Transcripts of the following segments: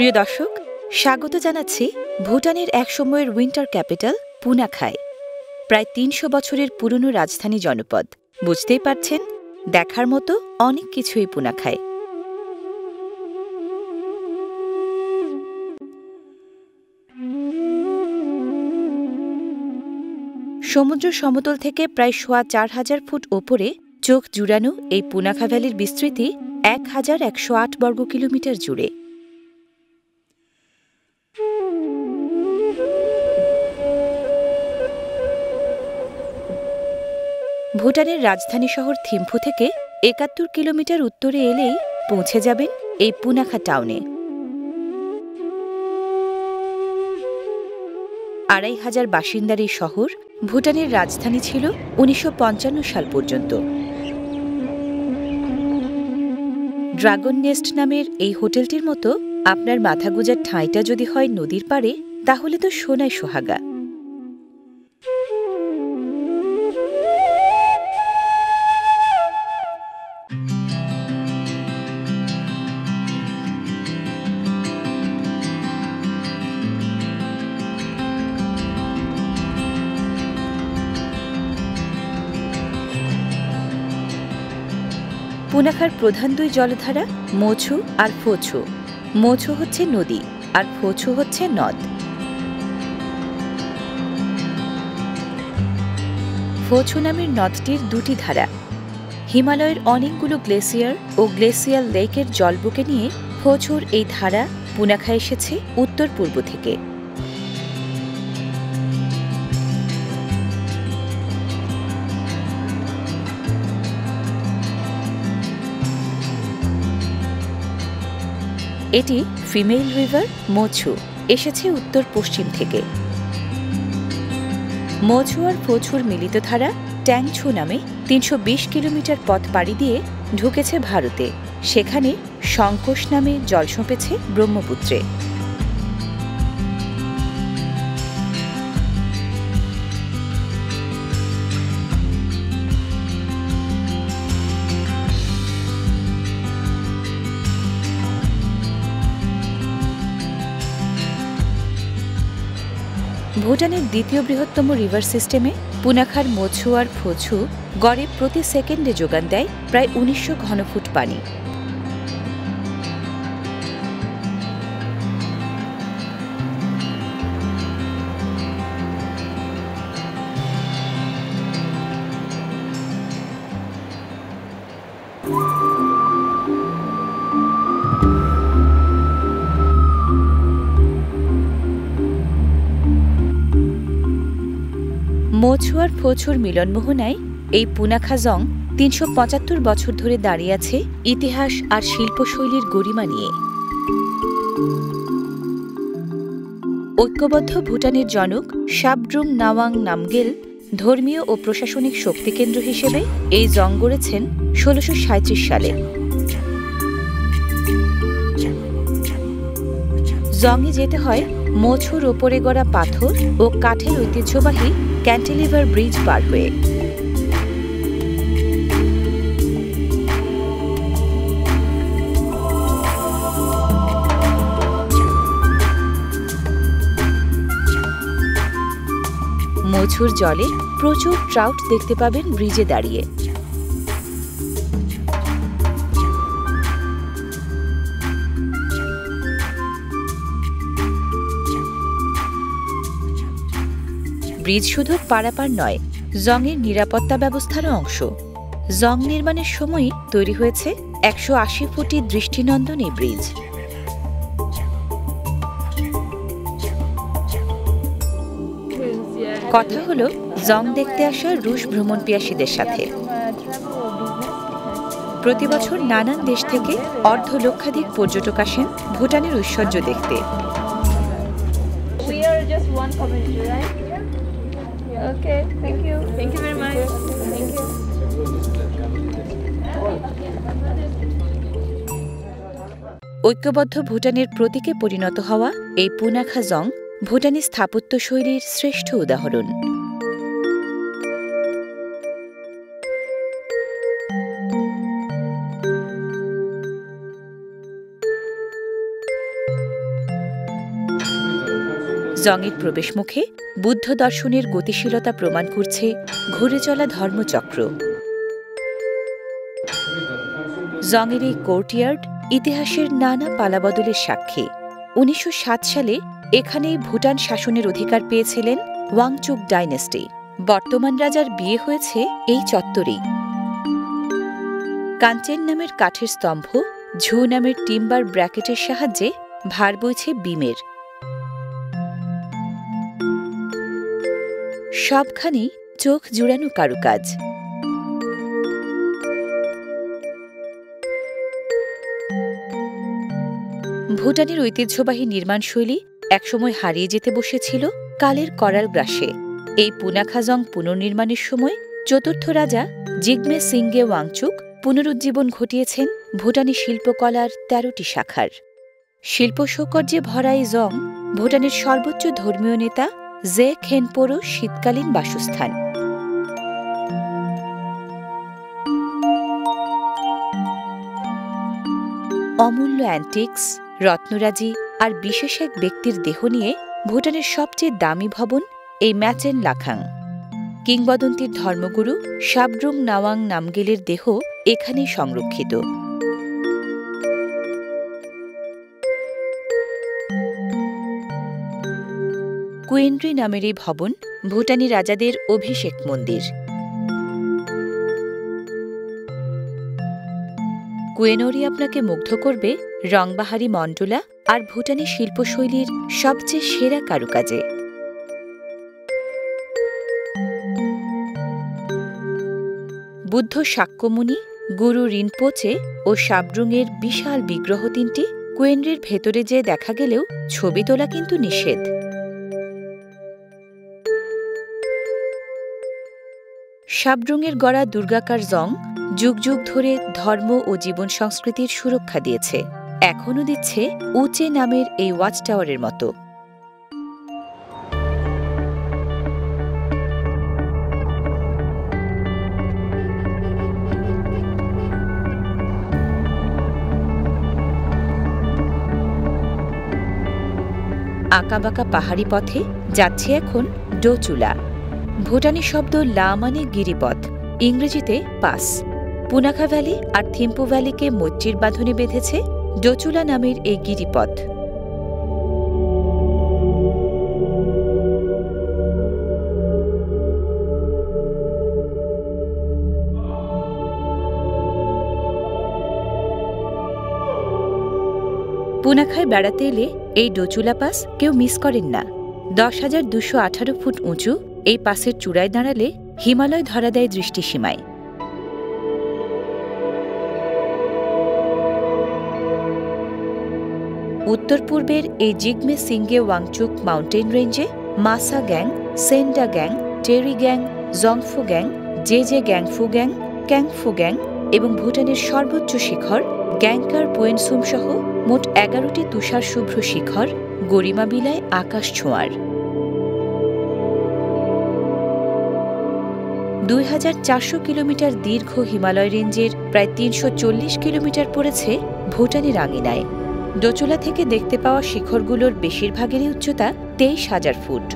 প্রিয় দর্শক, স্বাগত জানাচ্ছি ভুটানের এক সময়ের উইন্টার ক্যাপিটাল, পুনাখায়। প্রায় তিনশো বছরের পুরনো রাজধানী জনপদ। বুঝতেই পারছেন, দেখার মতো অনেক কিছুই পুনাখায়। সমুদ্র সমতল থেকে প্রায় সোয়া চার হাজার ফুট ওপরে চোখ জুড়ানো এই পুনাখা ভ্যালির বিস্তৃতি এক হাজার একশো আট বর্গ কিলোমিটার জুড়ে। ভুটানের রাজধানী শহর থিম্ফু থেকে একাত্তর কিলোমিটার উত্তরে এলেই পৌঁছে যাবেন এই পুনাখা টাউনে। আড়াই হাজার বাসিন্দার এই শহর ভুটানের রাজধানী ছিল উনিশশো পঞ্চান্ন সাল পর্যন্ত। ড্রাগন নেস্ট নামের এই হোটেলটির মতো আপনার মাথা গুজার ঠাঁইটা যদি হয় নদীর পাড়ে, তাহলে তো সোনায় সোহাগা। পুনাখার প্রধান দুই জলধারা, মোছু আর ফোছু। মোছু হচ্ছে নদী আর ফোছু হচ্ছে নদ। ফোছু নামের নদটির দুটি ধারা। হিমালয়ের অনেকগুলো গ্লেসিয়ার ও গ্লেসিয়াল লেকের জল বুকে নিয়ে ফোছুর এই ধারা পুনাখা এসেছে উত্তর পূর্ব থেকে। এটি ফিমেল রিভার মছু, এসেছে উত্তর পশ্চিম থেকে। মোছু আর ফোছুর মিলিত ধারা ট্যাংছু নামে তিনশো বিশ কিলোমিটার পথ পাড়ি দিয়ে ঢুকেছে ভারতে। সেখানে সংকোষ নামে জল সঁপেছে ব্রহ্মপুত্রে। ভুটানের দ্বিতীয় বৃহত্তম রিভার সিস্টেমে পুনাখার মছুয়ার ফছু গড়ে প্রতি সেকেন্ডে যোগান দেয় প্রায় উনিশশো ঘনফুট পানি। আর ফোছুর মিলনমোহনায় এই পুনাখা জং তিনশো পঁচাত্তর বছর ধরে দাঁড়িয়ে আছে ইতিহাস আর শিল্পশৈলীর গরিমা নিয়ে। ঐক্যবদ্ধ ভুটানের জনক সাবড্রুং নাওয়াং নামগেল ধর্মীয় ও প্রশাসনিক শক্তিকেন্দ্র হিসেবে এই জং গড়েছেন ষোলোশো সালে। জংয়ে যেতে হয় মোছুর ওপরে গড়া পাথর ও কাঠের ঐতিহ্যবাহী ক্যান্টিলিভার ব্রিজ পার হয়ে। মছুর জলে প্রচুর ট্রাউট দেখতে পাবেন ব্রিজে দাঁড়িয়ে। ব্রিজ শুধু পারাপার নয় জংয়ের নিরাপত্তা ব্যবস্থারও অংশ। জং নির্মাণের সময়ই তৈরি হয়েছে একশো আশি ফুটি দৃষ্টিনন্দন এই ব্রিজ। কথা হলো জং দেখতে আসা রুশ ভ্রমণ পিয়াসীদের সাথে। প্রতি বছর নানান দেশ থেকে অর্ধ লক্ষাধিক পর্যটক আসেন ভুটানের ঐশ্বর্য দেখতে। We are just one community, right? Okay, thank you. Thank you very much. Thank you. ঐক্যবদ্ধ ভুটানের প্রতীকে পরিণত হওয়া এই পুনাখা জং ভুটানি স্থাপত্যশৈলীর শ্রেষ্ঠ উদাহরণ জংয়ের প্রবেশমুখে বুদ্ধ দর্শনের গতিশীলতা প্রমাণ করছে ঘুরে চলা ধর্মচক্র। জংয়ের এই কোর্টইয়ার্ড ইতিহাসের নানা পালাবদলের সাক্ষী। উনিশশো সাত সালে এখানেই ভুটান শাসনের অধিকার পেয়েছিলেন ওয়াংচুক ডাইনেস্টি। বর্তমান রাজার বিয়ে হয়েছে এই চত্বরেই কাঞ্চেন নামের কাঠের স্তম্ভ ঝু নামের টিম্বার ব্র্যাকেটের সাহায্যে ভার বইছে বিমের। সবখানেই চোখ জুড়ানো কারুকাজ। ভুটানের ঐতিহ্যবাহী নির্মাণশৈলী একসময় হারিয়ে যেতে বসেছিল কালের করাল গ্রাসে। এই পুনাখাজং পুনর্নির্মাণের সময় চতুর্থ রাজা জিগমে সিংগে ওয়াংচুক পুনরুজ্জীবন ঘটিয়েছেন ভুটানি শিল্পকলার তেরোটি শাখার। শিল্প সৌকর্যে ভরা এই জং ভুটানের সর্বোচ্চ ধর্মীয় নেতা জে খেনপোরো শীতকালীন বাসস্থান। অমূল্য অ্যান্টিক্স রত্নরাজি আর বিশেষ এক ব্যক্তির দেহ নিয়ে ভুটানের সবচেয়ে দামি ভবন এই ম্যাচেন লাখাং। কিংবদন্তির ধর্মগুরু সাবড্রুং নাওয়াং নামগেলের দেহ এখানেই সংরক্ষিত। কুয়েন্ড্রি নামের এই ভবন ভুটানি রাজাদের অভিষেক মন্দির। কুয়েনোরি আপনাকে মুগ্ধ করবে রংবাহারি মণ্ডলা আর ভুটানি শিল্পশৈলীর সবচেয়ে সেরা কারুকাজে। বুদ্ধ সাক্যমুনি গুরু রিনপোচে ও সাবড্রুংয়ের বিশাল বিগ্রহ তিনটি কুয়েন্ড্রির ভেতরে যে দেখা গেলেও ছবি তোলা কিন্তু নিষেধ। সাবড্রুংয়ের গড়া দুর্গাকার জং যুগ যুগ ধরে ধর্ম ও জীবন সংস্কৃতির সুরক্ষা দিয়েছে। এখনও দিচ্ছে উচে নামের এই ওয়াচ টাওয়ারের মতো। আঁকাবাঁকা পাহাড়ি পথে যাচ্ছে এখন ডোচুলা। ভুটানি শব্দ লা মানে গিরিপথ, ইংরেজিতে পাস। পুনাখা ভ্যালি আর থিম্পু ভ্যালিকে মৈত্রীর বাঁধনে বেঁধেছে ডোচুলা নামের এই গিরিপথ। পুনাখায় বেড়াতে এলে এই ডোচুলা পাস কেউ মিস করেন না। দশ হাজার দুশো আঠারো ফুট উঁচু এই পাসের চূড়ায় দাঁড়ালে হিমালয় ধরা দেয় দৃষ্টিসীমায়। উত্তর পূর্বের এই জিগমে সিঙ্গে ওয়াংচুক মাউন্টেন রেঞ্জে মাসা গ্যাং, সেন্ডা গ্যাং, টেরি gang, জংফু gang J J গ্যাংফু gang, ক্যাংফু gang এবং ভুটানের সর্বোচ্চ শিখর গ্যাংকার পোয়েনসুম সহ মোট এগারোটি তুষার শুভ্র শিখর গরিমা বিলায় আকাশ ছোঁয়ার। দুই হাজার চারশো কিলোমিটার দীর্ঘ হিমালয় রেঞ্জের প্রায় তিনশো চল্লিশ কিলোমিটার পড়েছে ভুটানের আঙিনায়। ডোচোলা থেকে দেখতে পাওয়া শিখরগুলোর বেশিরভাগেরই উচ্চতা তেইশ হাজার ফুট।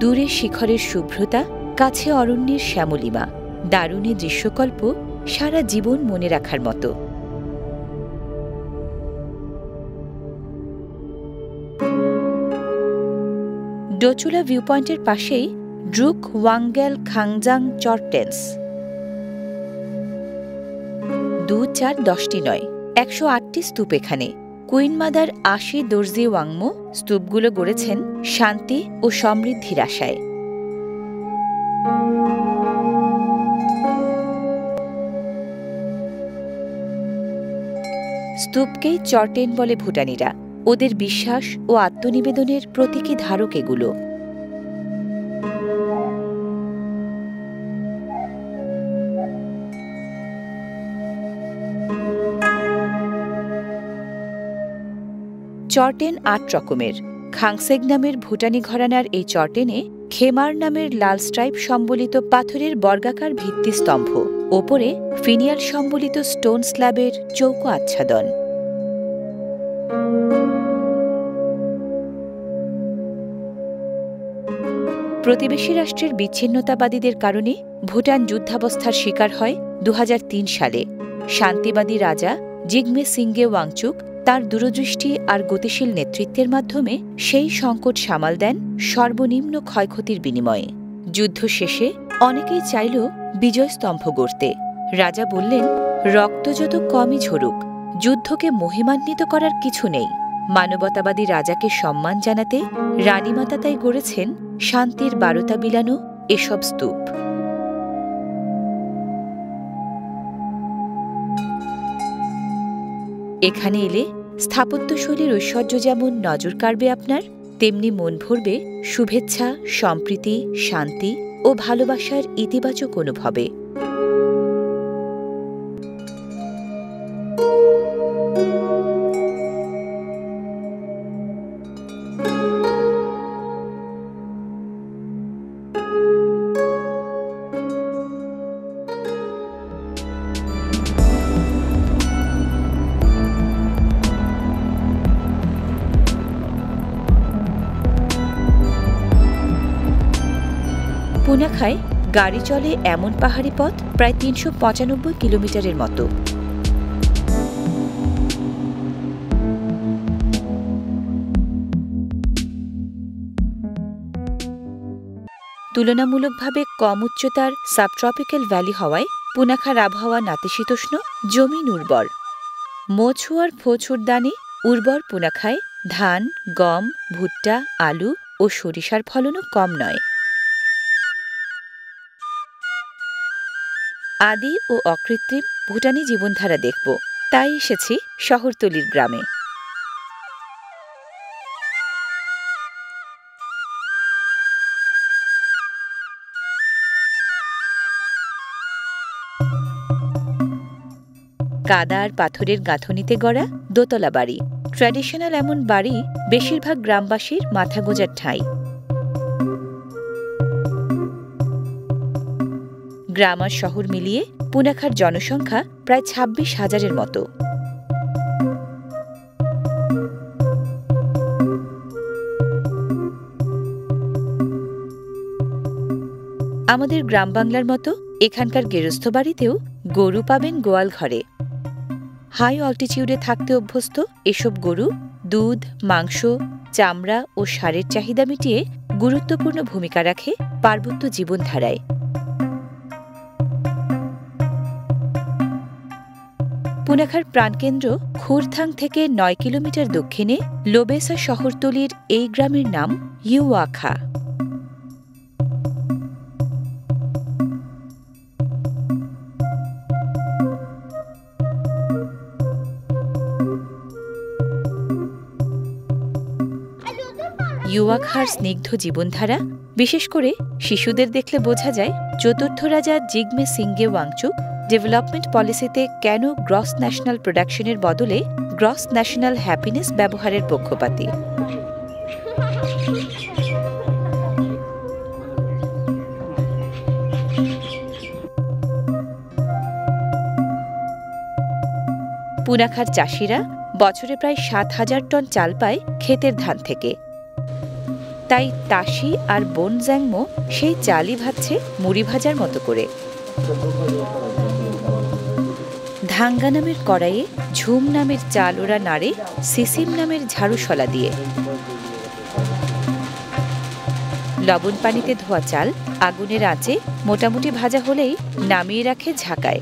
দূরে শিখরের শুভ্রতা, কাছে অরণ্যের শ্যামলিমা। দারুণে দৃশ্যকল্প সারা জীবন মনে রাখার মতো। ডোচুলা ভিউ পয়েন্টের পাশেই ড্রুক ওয়াঙ্গেল খাংজাং চরটেন্স দু চার দশটি নয়, একশো আটটি স্তূপ এখানে। কুইন মাদার আশি দর্জি ওয়াংমো স্তূপগুলো গড়েছেন শান্তি ও সমৃদ্ধির আশায়। স্তূপকেই চরটেন বলে ভুটানিরা। ওদের বিশ্বাস ও আত্মনিবেদনের প্রতীকী ধারক এগুলো। চরটেন আট রকমের। খাংসেগ নামের ভুটানি ঘরানার এই চরটেনে খেমার নামের লাল স্ট্রাইপ সম্বলিত পাথরের বর্গাকার ভিত্তিস্তম্ভ ওপরে ফিনিয়াল সম্বলিত স্টোন স্ল্যাবের চৌকো আচ্ছাদন। প্রতিবেশী রাষ্ট্রের বিচ্ছিন্নতাবাদীদের কারণে ভুটান যুদ্ধাবস্থার শিকার হয় দু হাজার তিন সালে। শান্তিবাদী রাজা জিগমে সিংগে ওয়াংচুক তার দূরদৃষ্টি আর গতিশীল নেতৃত্বের মাধ্যমে সেই সংকট সামাল দেন সর্বনিম্ন ক্ষয়ক্ষতির বিনিময়ে। যুদ্ধ শেষে অনেকেই চাইল বিজয়স্তম্ভ গড়তে। রাজা বললেন, রক্ত যত কমই ঝরুক, যুদ্ধকে মহিমান্বিত করার কিছু নেই। মানবতাবাদী রাজাকে সম্মান জানাতে রানীমাতা তাই গড়েছেন শান্তির বারতা বিলানো এসব স্তূপ। এখানে এলে স্থাপত্যশৈলীর ঐশ্বর্য যেমন নজর কাড়বে আপনার, তেমনি মন ভরবে শুভেচ্ছা, সম্প্রীতি, শান্তি ও ভালোবাসার ইতিবাচক অনুভবে। গাড়ি চলে এমন পাহাড়ি পথ প্রায় তিনশো পঁচানব্বই কিলোমিটারের মতো। তুলনামূলকভাবে কম উচ্চতার সাবট্রপিক্যাল ভ্যালি হওয়ায় পুনাখার আবহাওয়া নাতিশীতোষ্ণ জমিন উর্বর মোছুয়ার ফোছুর দানে উর্বর পুনাখায় ধান, গম, ভুট্টা, আলু ও সরিষার ফলনও কম নয়। আদি ও অকৃত্রিম ভুটানি জীবনধারা দেখব। তাই এসেছি শহরতলির গ্রামে। কাদা আর পাথরের গাঁথনিতে গড়া দোতলা বাড়ি। ট্র্যাডিশনাল এমন বাড়ি বেশিরভাগ গ্রামবাসীর মাথা গোজার ঠাঁই। গ্রাম আর শহর মিলিয়ে পুনাখার জনসংখ্যা প্রায় ছাব্বিশ হাজারের মতো। আমাদের গ্রাম বাংলার মতো এখানকার গেরস্থ বাড়িতেও গরু পাবেন গোয়াল ঘরে। হাই অল্টিচিউডে থাকতে অভ্যস্ত এসব গরু দুধ, মাংস, চামড়া ও সারের চাহিদা মিটিয়ে গুরুত্বপূর্ণ ভূমিকা রাখে পার্বত্য জীবনধারায়। পুনাখার প্রাণকেন্দ্র খুরথাং থেকে নয় কিলোমিটার দক্ষিণে লোবেসা শহরতলির এই গ্রামের নাম ইউওয়াখা। ইউয়াখার স্নিগ্ধ জীবনধারা, বিশেষ করে শিশুদের দেখলে বোঝা যায়, চতুর্থ রাজা জিগমে সিংগে ওয়াংচুক ডেভেলপমেন্ট পলিসিতে কেন গ্রস ন্যাশনাল প্রোডাকশনের বদলে গ্রস ন্যাশনাল হ্যাপিনেস ব্যবহারের পক্ষপাতী? পুনাখার চাষিরা বছরে প্রায় সাত হাজার টন চাল পায় ক্ষেতের ধান থেকে। তাই তাসি আর বন জ্যাংমো সেই চালই ভাজছে মুড়ি ভাজার মতো করে। ধাঙ্গা নামের কড়াইয়ে ঝুম নামের চাল ওরা নাড়ে সিসিম নামের ঝাড়ুশলা দিয়ে। লবণ পানিতে ধোয়া চাল আগুনের আঁচে মোটামুটি ভাজা হলেই নামিয়ে রাখে ঝাঁকায়।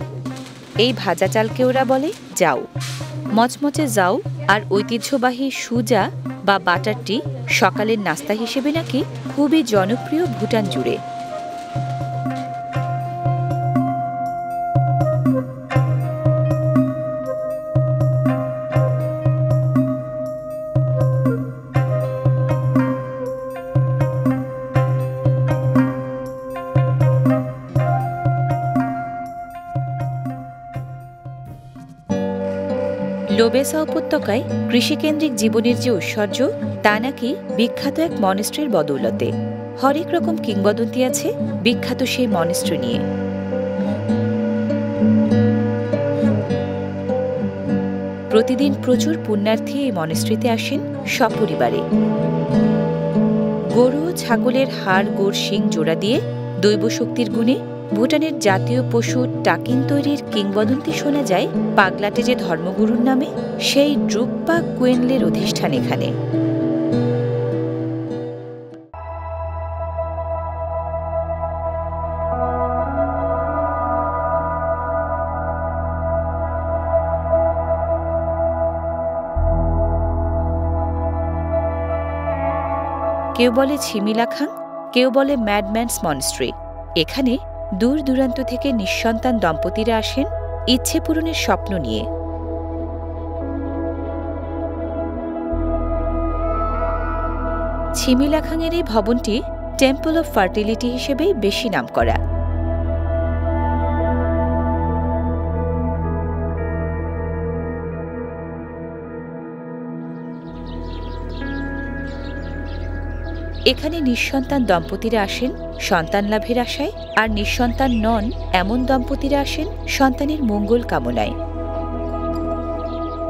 এই ভাজা চালকে ওরা বলে যাও। মচমচে যাও আর ঐতিহ্যবাহী সুজা বা বাটারটি সকালের নাস্তা হিসেবে নাকি খুবই জনপ্রিয় ভুটান জুড়ে। লোবেসা উপত্যকায় কৃষিকেন্দ্রিক জীবনের যে ঐশ্বর্য, তা নাকি বিখ্যাত এক মনেস্ট্রির বদৌলতে। হরেক রকম কিংবদন্তি আছে বিখ্যাত সেই মনেস্ট্রি নিয়ে। প্রতিদিন প্রচুর পুণ্যার্থী এই মনেস্ট্রিতে আসেন সপরিবারে। গরু ছাগলের হাড়, গোড়, শিং জোড়া দিয়ে দৈব শক্তির গুণে ভুটানের জাতীয় পশু টাকিন তৈরির কিংবদন্তি শোনা যায় পাগলাটে যে ধর্মগুরুর নামে, সেই ড্রুপ্পা কুয়েনলের অধিষ্ঠান এখানে। কেউ বলে ছিমিলাখাং কেউ বলে ম্যাডম্যানস মনস্ট্রি। এখানে দূর দূরান্ত থেকে নিঃসন্তান দম্পতিরা আসেন ইচ্ছে পূরণের স্বপ্ন নিয়ে। ছিমিলাখাঙের এই ভবনটি টেম্পল অফ ফার্টিলিটি হিসেবেই বেশি নামকরা। এখানে নিঃসন্তান দম্পতিরা আসেন, সন্তান লাভের আশায়, আর নিঃসন্তান নন, এমন দম্পতিরা আসেন, সন্তানের মঙ্গল কামনায়।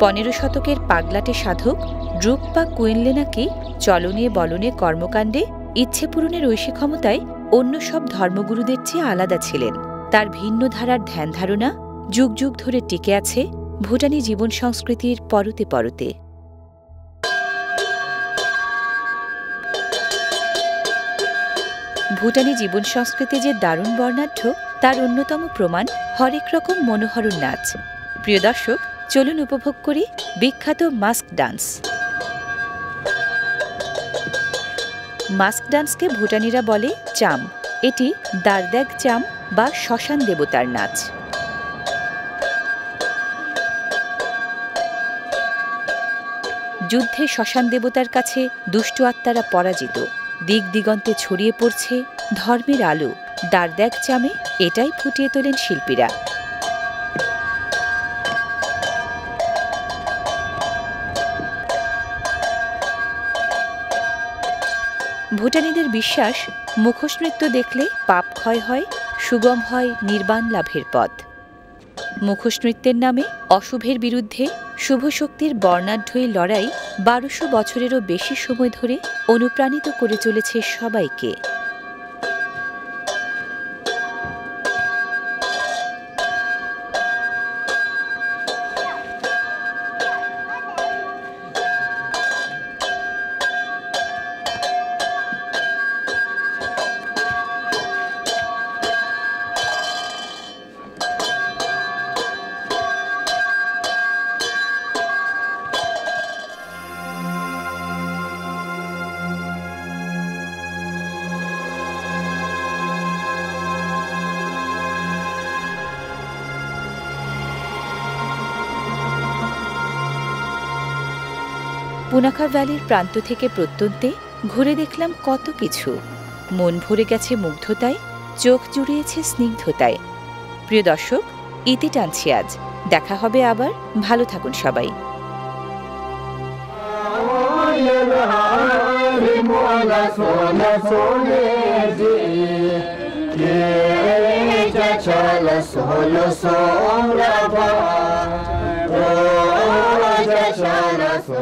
পনেরো শতকের পাগলাটে সাধক ড্রুপ বা কুইনলে নাকি চলনে বলনে কর্মকাণ্ডে, ইচ্ছে পূরণের ঐশী ক্ষমতায় অন্য সব ধর্মগুরুদের চেয়ে আলাদা ছিলেন। তার ভিন্ন ধারার ধ্যান ধারণা যুগ যুগ ধরে টিকে আছে ভুটানি জীবন সংস্কৃতির পরতে পরতে। ভুটানি জীবন সংস্কৃতি যে দারুণ বর্ণাঢ্য, তার অন্যতম প্রমাণ হরেক রকম মনোহরণ নাচ। প্রিয় দর্শক, চলুন উপভোগ করি বিখ্যাত মাস্ক ডান্স। মাস্ক ডান্সকে ভুটানিরা বলে চাম। এটি দারদ্যাগ চাম বা শ্মশান দেবতার নাচ। যুদ্ধে শ্মশান দেবতার কাছে দুষ্ট আত্মারা পরাজিত। দিক দিগন্তে ছড়িয়ে পড়ছে ধর্মের আলো। দারদ্যাগ চামে, এটাই ফুটিয়ে তোলেন শিল্পীরা। ভুটানিদের বিশ্বাস, মুখোশ নৃত্য দেখলে পাপ ক্ষয় হয়, সুগম হয় নির্বাণ লাভের পথ। মুখোশ নৃত্যের নামে অশুভের বিরুদ্ধে শুভ শক্তির বর্ণাঢ্যই লড়াই বারোশো বছরেরও বেশি সময় ধরে অনুপ্রাণিত করে চলেছে সবাইকে। পুনাখা ভ্যালির প্রান্ত থেকে প্রত্যন্তে ঘুরে দেখলাম কত কিছু মন ভরে গেছে মুগ্ধতায় চোখ জুড়িয়েছে স্নিগ্ধতায় প্রিয় দর্শক ইতি টানছি আজ দেখা হবে আবার ভালো থাকুন সবাই Chala solo sombra, शरसो